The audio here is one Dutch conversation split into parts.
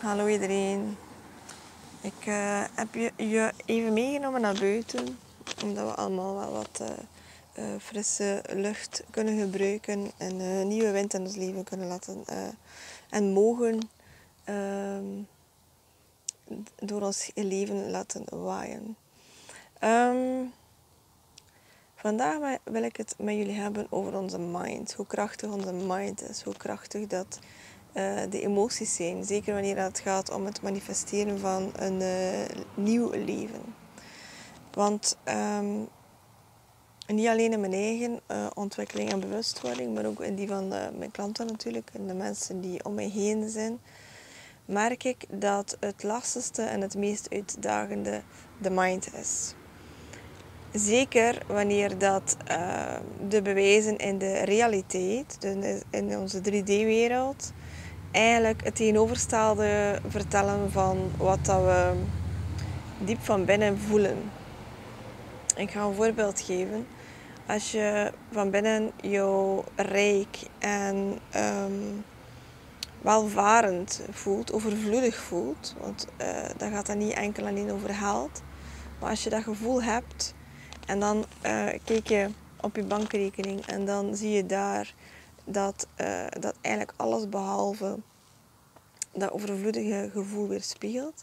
Hallo iedereen. Ik uh, heb je, je, even meegenomen naar buiten, omdat we allemaal wel wat uh, uh, frisse lucht kunnen gebruiken en nieuwe wind in ons leven kunnen laten en mogen ehm, door ons leven laten waaien. Um, vandaag wil ik het met jullie hebben over onze mind. Hoe krachtig onze mind is. Hoe krachtig dat de emoties zijn. Zeker wanneer het gaat om het manifesteren van een uh, nieuw leven. Want um, niet alleen in mijn eigen uh, ontwikkeling en bewustwording, maar ook in die van mijn klanten natuurlijk en de mensen die om mij heen zijn, merk ik dat het lastigste en het meest uitdagende de mind is. Zeker wanneer dat de bewijzen in de realiteit, in onze 3D-wereld, eigenlijk het tegenovergestelde vertellen van wat dat we diep van binnen voelen. Ik ga een voorbeeld geven. Als je van binnen jou rijk en um, welvarend voelt, overvloedig voelt, want uh, dan gaat dat niet enkel alleen over geld, maar als je dat gevoel hebt en dan uh, kijk je op je bankrekening en dan zie je daar dat, uh, dat eigenlijk alles behalve dat overvloedige gevoel weerspiegelt,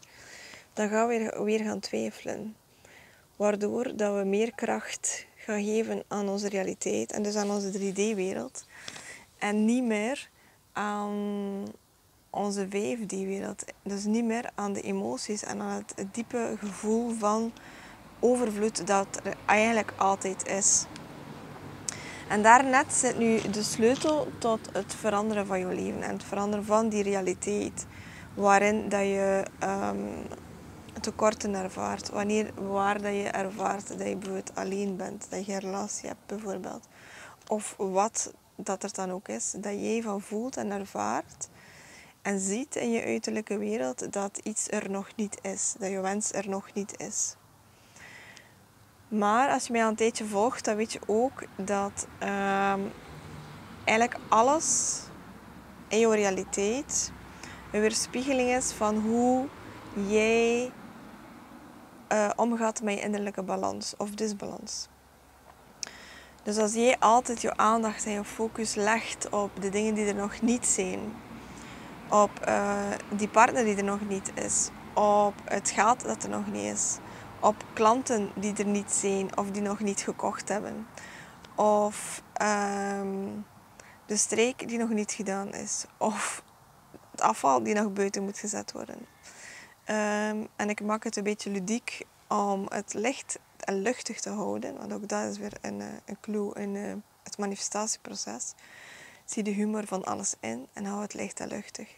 dan gaan we weer gaan twijfelen. Waardoor dat we meer kracht gaan geven aan onze realiteit en dus aan onze 3D-wereld. En niet meer aan onze 5D-wereld. Dus niet meer aan de emoties en aan het diepe gevoel van overvloed dat er eigenlijk altijd is. En daarnet zit nu de sleutel tot het veranderen van je leven en het veranderen van die realiteit. Waarin dat je um, tekorten ervaart. Wanneer, waar dat je ervaart dat je bijvoorbeeld alleen bent, dat je een relatie hebt bijvoorbeeld. Of wat dat er dan ook is, dat jij van voelt en ervaart. En ziet in je uiterlijke wereld dat iets er nog niet is, dat je wens er nog niet is. Maar als je mij al een tijdje volgt, dan weet je ook dat uh, eigenlijk alles in jouw realiteit een weerspiegeling is van hoe jij uh, omgaat met je innerlijke balans of disbalans. Dus als jij altijd je aandacht en je focus legt op de dingen die er nog niet zijn, op uh, die partner die er nog niet is, op het geld dat er nog niet is, op klanten die er niet zijn of die nog niet gekocht hebben. Of um, de streek die nog niet gedaan is. Of het afval die nog buiten moet gezet worden. Um, en ik maak het een beetje ludiek om het licht en luchtig te houden. Want ook dat is weer een, eh, een clue in uh, het manifestatieproces. Zie de humor van alles in en hou het licht en luchtig.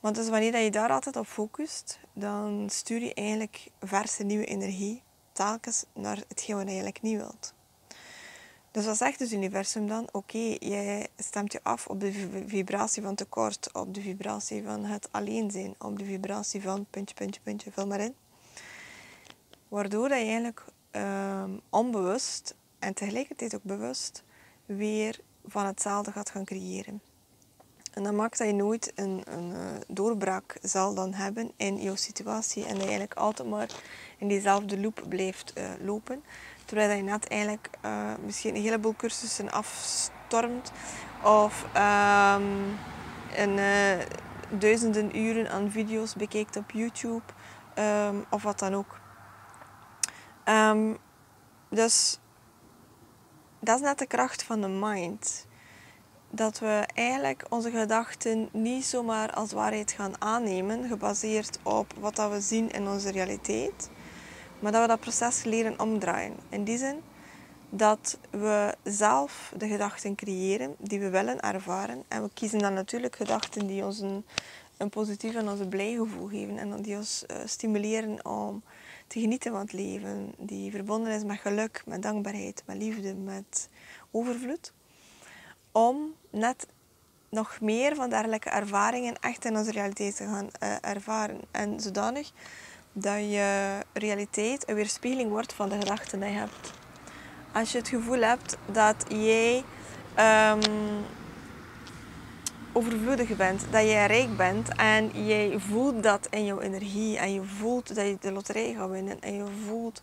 Want dus wanneer je daar altijd op focust, dan stuur je eigenlijk verse nieuwe energie telkens naar hetgeen wat je eigenlijk niet wilt. Dus wat zegt het universum dan? Oké, jij stemt je af op de vibratie van tekort, op de vibratie van het alleen zijn, op de vibratie van puntje, puntje, puntje, vul maar in. Waardoor je eigenlijk um, onbewust en tegelijkertijd ook bewust weer van hetzelfde gaat gaan creëren. En dat maakt dat je nooit een, een uh, doorbraak zal dan hebben in jouw situatie en dat je eigenlijk altijd maar in diezelfde loop blijft uh, lopen. Terwijl dat je net eigenlijk uh, misschien een heleboel cursussen afstormt of um, een, duizenden uren aan video's bekijkt op YouTube um, of wat dan ook. Um, dus dat is net de kracht van de mind dat we eigenlijk onze gedachten niet zomaar als waarheid gaan aannemen, gebaseerd op wat dat we zien in onze realiteit, maar dat we dat proces leren omdraaien. In die zin dat we zelf de gedachten creëren die we willen ervaren. En we kiezen dan natuurlijk gedachten die ons een, positief en ons blij gevoel geven en die ons uh, stimuleren om te genieten van het leven, die verbonden is met geluk, met dankbaarheid, met liefde, met overvloed om net nog meer van dergelijke ervaringen echt in onze realiteit te gaan uh, ervaren. En zodanig dat je realiteit een weerspiegeling wordt van de gedachten die je hebt. Als je het gevoel hebt dat jij um, overvloedig bent, dat jij rijk bent en jij voelt dat in jouw energie en je voelt dat je de loterij gaat winnen en je voelt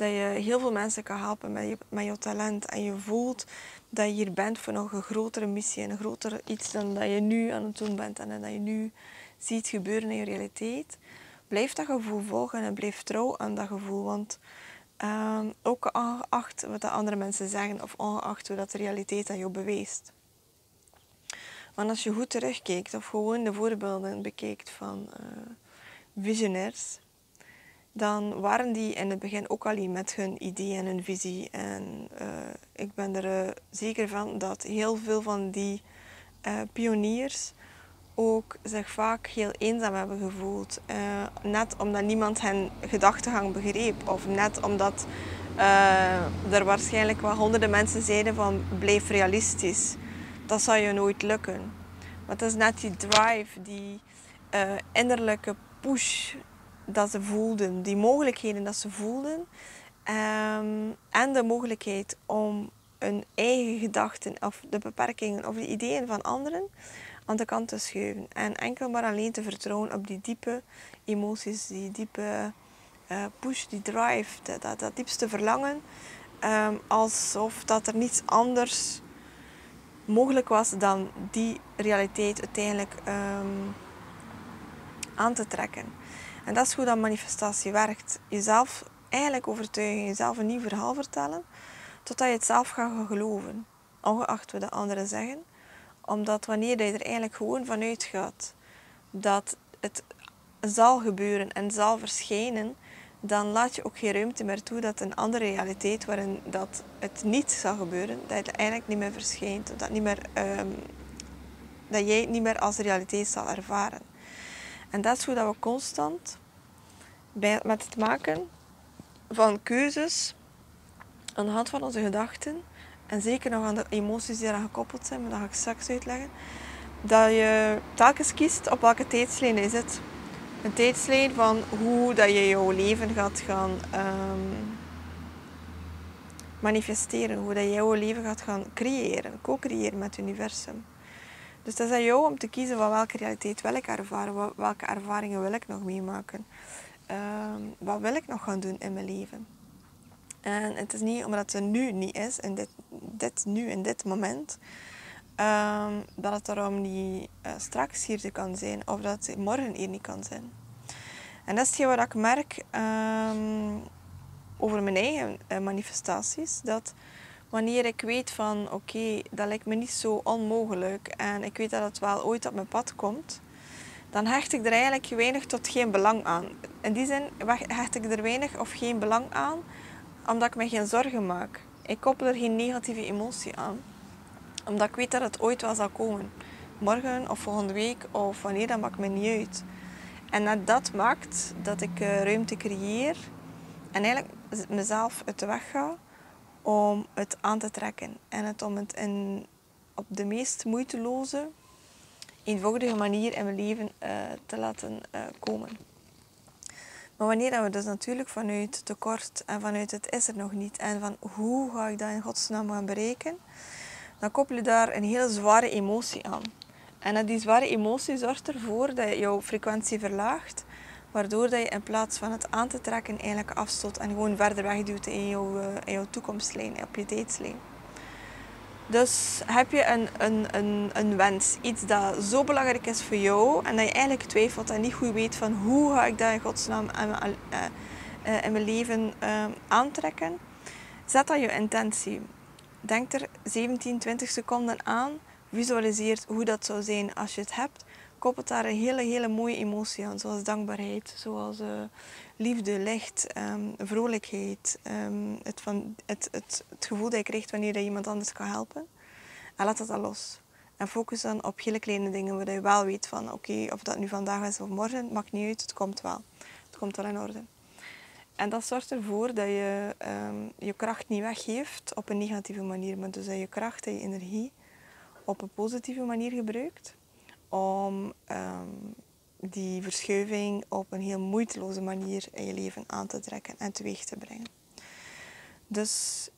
dat je heel veel mensen kan helpen met, je, met jouw talent en je voelt dat je hier bent voor nog een grotere missie en een groter iets dan dat je nu aan het doen bent en dat je nu ziet gebeuren in je realiteit, blijf dat gevoel volgen en blijf trouw aan dat gevoel. Want uh, ook ongeacht wat de andere mensen zeggen of ongeacht hoe dat de realiteit aan jou beweest. Want als je goed terugkijkt of gewoon de voorbeelden bekijkt van uh, visionairs, dan waren die in het begin ook al met hun idee en hun visie. En uh, ik ben er uh, zeker van dat heel veel van die pioniers ook zich vaak heel eenzaam hebben gevoeld. Uh, net omdat niemand hen gedachtegang begreep. Of net omdat uh, er waarschijnlijk wel honderden mensen zeiden van blijf realistisch. Dat zal je nooit lukken. Maar het is net die drive, die uh, innerlijke push dat ze voelden. Die mogelijkheden dat ze voelden. Um, en de mogelijkheid om hun eigen gedachten of de beperkingen of de ideeën van anderen aan de kant te schuiven. En enkel maar alleen te vertrouwen op die diepe emoties, die diepe uh, push, die drive, dat, dat, diepste verlangen. Um, alsof dat er niets anders mogelijk was dan die realiteit uiteindelijk um, aan te trekken. En dat is hoe dat manifestatie werkt. Jezelf eigenlijk overtuigen, jezelf een nieuw verhaal vertellen, totdat je het zelf gaat geloven. Ongeacht wat de anderen zeggen omdat wanneer je er eigenlijk gewoon vanuit gaat dat het zal gebeuren en zal verschijnen, dan laat je ook geen ruimte meer toe dat een andere realiteit waarin dat het niet zal gebeuren, dat het eigenlijk niet meer verschijnt. Dat, niet meer, um, dat jij het niet meer als realiteit zal ervaren. En dat is hoe dat we constant bij, met het maken van keuzes aan de hand van onze gedachten en zeker nog aan de emoties die eraan gekoppeld zijn, maar dat ga ik straks uitleggen, dat je telkens kiest op welke tijdslijn is het. Een tijdslijn van hoe dat je jouw leven gaat gaan um, manifesteren, hoe dat je jouw leven gaat gaan creëren, co-creëren met het universum. Dus dat is aan jou om te kiezen van welke realiteit wil ik ervaren, welke ervaringen wil ik nog meemaken, um, wat wil ik nog gaan doen in mijn leven. En het is niet omdat het nu niet is, in dit, dit nu, in dit moment, um, dat het daarom niet uh, straks hier kan zijn of dat het morgen hier niet kan zijn. En dat is wat ik merk um, over mijn eigen uh, manifestaties. Dat wanneer ik weet van oké, dat lijkt me niet zo onmogelijk en ik weet dat het wel ooit op mijn pad komt, dan hecht ik er eigenlijk weinig tot geen belang aan. In die zin hecht ik er weinig of geen belang aan omdat ik me geen zorgen maak. Ik koppel er geen negatieve emotie aan. Omdat ik weet dat het ooit wel zal komen. Morgen of volgende week of wanneer, dat maakt me niet uit. En dat maakt dat ik eh, ruimte creëer en eigenlijk mezelf uit de weg ga om het aan te trekken. En het om het in, op de meest moeiteloze, eenvoudige manier in mijn leven uh, te laten uh, komen. Maar wanneer we dus natuurlijk vanuit tekort en vanuit het is er nog niet en van hoe ga ik dat in godsnaam gaan bereiken, dan koppel je daar een hele zware emotie aan. En die zware emotie zorgt ervoor dat je jouw frequentie verlaagt, waardoor dat je in plaats van het aan te trekken eigenlijk afstoot en gewoon verder wegduwt in jouw, eh, in jouw toekomstlijn, op je tijdslijn. Dus heb je een, een, een, een wens, iets dat zo belangrijk is voor jou en dat je eigenlijk twijfelt en niet goed weet van hoe ga ik dat in godsnaam in, uh, in mijn leven uh, aantrekken, zet dan je intentie. Denk er 17, 20 seconden aan, visualiseer hoe dat zou zijn als je het hebt. Koppelt daar een hele, hele mooie emotie aan, zoals dankbaarheid, zoals uh, liefde, licht, um, vrolijkheid, um, het, van, het, het, het, gevoel dat je krijgt wanneer je iemand anders kan helpen. En laat dat dan los. En focus dan op hele kleine dingen waar je wel weet van oké, of dat nu vandaag is of morgen, maakt niet uit, het komt wel. Het komt wel in orde. En dat zorgt ervoor dat je um, je kracht niet weggeeft op een negatieve manier, maar dus dat je kracht en je energie op een positieve manier gebruikt om die verschuiving op een heel moeiteloze manier in je leven aan te trekken en teweeg te brengen. Dus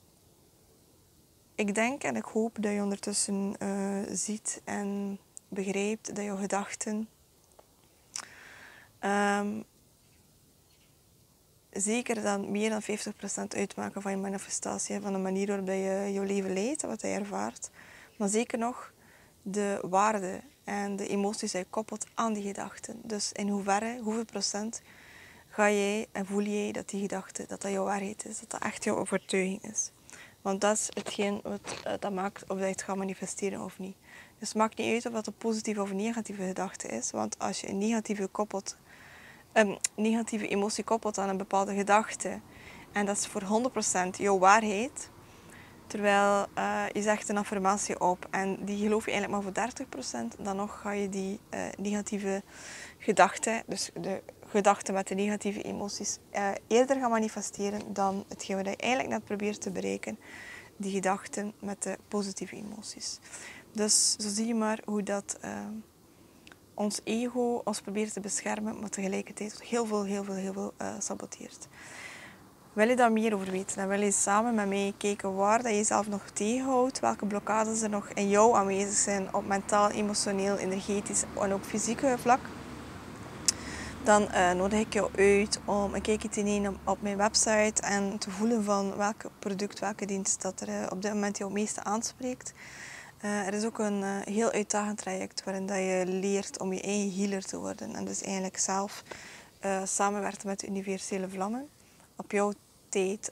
ik denk en ik hoop dat je ondertussen uh, ziet en begrijpt dat jouw gedachten ehm, zeker dan meer dan 50% uitmaken van je manifestatie, van de manier waarop je je leven leidt, wat je ervaart. Maar zeker nog de waarde en de emoties die je koppelt aan die gedachten. Dus in hoeverre, hoeveel procent ga jij en voel jij dat die gedachte, dat dat jouw waarheid is, dat dat echt jouw overtuiging is. Want dat is hetgeen wat eh, dat maakt of dat je het gaat manifesteren of niet. Dus het maakt niet uit of dat een positieve of negatieve gedachte is. Want als je een negatieve, koppelt, negatieve emotie koppelt aan een bepaalde gedachte, en dat is voor 100% jouw waarheid, terwijl uh, je zegt een affirmatie op en die geloof je eigenlijk maar voor 30%, dan nog ga je die uh, negatieve gedachte, dus de gedachten met de negatieve emoties, uh, eerder gaan manifesteren dan hetgeen wat je eigenlijk net probeert te bereiken, die gedachten met de positieve emoties. Dus zo zie je maar hoe dat ons ego ons probeert te beschermen, maar tegelijkertijd heel veel, heel veel, heel veel saboteert. Wil je daar meer over weten, dan wil je samen met mij kijken waar dat je jezelf nog tegenhoudt, welke blokkades er nog in jou aanwezig zijn op mentaal, emotioneel, energetisch en ook fysieke vlak dan uh, nodig ik jou uit om een kijkje te nemen op mijn website en te voelen van welk product, welke dienst dat er uh, op dit moment jou het meeste aanspreekt. Uh, er is ook een heel uitdagend traject waarin dat je leert om je eigen healer te worden. En dus eigenlijk zelf samenwerken met de universele vlammen op jouw tijd,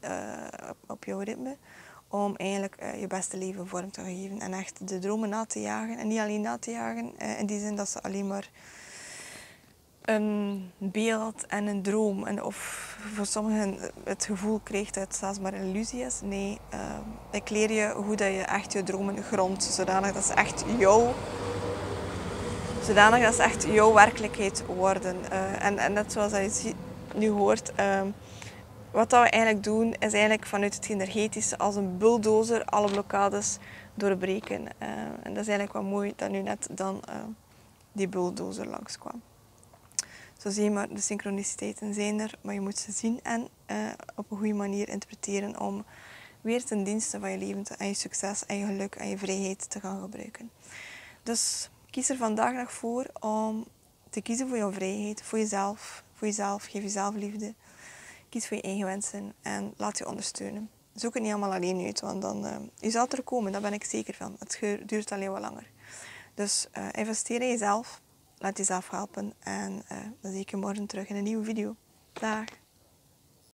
op jouw ritme. Om eigenlijk je beste leven vorm te geven en echt de dromen na te jagen. En niet alleen na te jagen, in die zin dat ze alleen maar een beeld en een droom. En of voor sommigen het gevoel krijgt dat het zelfs maar een illusie is. Nee, ik leer je hoe dat je echt je dromen grondt. Zodanig dat ze echt jouw... Zodanig dat ze echt jouw werkelijkheid worden. En, en net zoals je nu hoort... Uh, wat dat we eigenlijk doen, is eigenlijk vanuit het energetische als een bulldozer alle blokkades doorbreken. Uh, en dat is eigenlijk wat mooi dat nu net dan die bulldozer langskwam. Zo zie je maar, de synchroniciteiten zijn er, maar je moet ze zien en uh, op een goede manier interpreteren om weer ten dienste van je leven en je succes en je geluk en je vrijheid te gaan gebruiken. Dus kies er vandaag nog voor om te kiezen voor jouw vrijheid, voor jezelf, voor jezelf, geef jezelf liefde. Kies voor je eigen wensen en laat je ondersteunen. Zoek het niet allemaal alleen uit, want dan, uh, je zal er komen, daar ben ik zeker van. Het duurt alleen wat langer. Dus uh, investeer in jezelf, laat jezelf helpen en uh, dan zie ik je morgen terug in een nieuwe video. Dag!